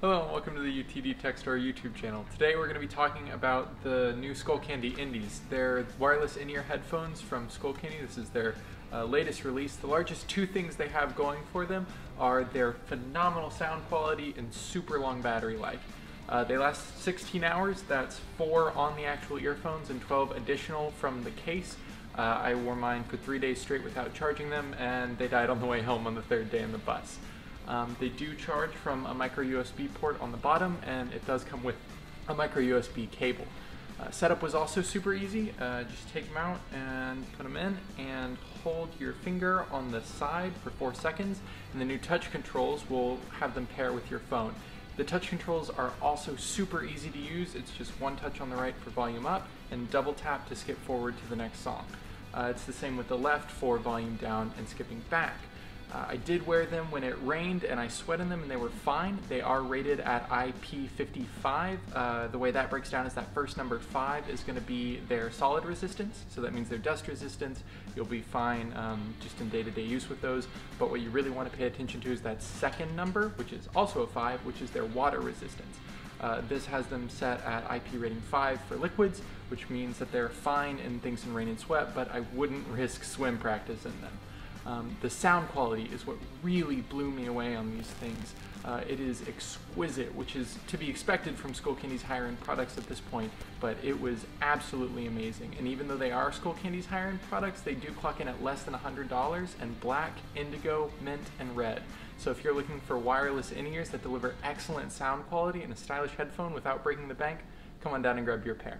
Hello and welcome to the UTD Tech Store YouTube channel. Today we're going to be talking about the new Skullcandy Indies. They're wireless in-ear headphones from Skullcandy. This is their uh, latest release. The largest two things they have going for them are their phenomenal sound quality and super long battery life. Uh, they last 16 hours, that's 4 on the actual earphones and 12 additional from the case. Uh, I wore mine for 3 days straight without charging them and they died on the way home on the third day in the bus. Um, they do charge from a micro USB port on the bottom and it does come with a micro USB cable. Uh, setup was also super easy. Uh, just take them out and put them in and hold your finger on the side for four seconds and the new touch controls will have them pair with your phone. The touch controls are also super easy to use. It's just one touch on the right for volume up and double tap to skip forward to the next song. Uh, it's the same with the left for volume down and skipping back. Uh, I did wear them when it rained and I sweat in them and they were fine. They are rated at IP55. Uh, the way that breaks down is that first number 5 is going to be their solid resistance, so that means their dust resistance. You'll be fine um, just in day-to-day -day use with those, but what you really want to pay attention to is that second number, which is also a 5, which is their water resistance. Uh, this has them set at IP rating 5 for liquids, which means that they're fine in things in rain and sweat, but I wouldn't risk swim practice in them. Um, the sound quality is what really blew me away on these things. Uh, it is exquisite, which is to be expected from Skullcandy's higher end products at this point, but it was absolutely amazing. And even though they are Skullcandy's higher end products, they do clock in at less than $100 and black, indigo, mint, and red. So if you're looking for wireless in-ears that deliver excellent sound quality and a stylish headphone without breaking the bank, come on down and grab your pair.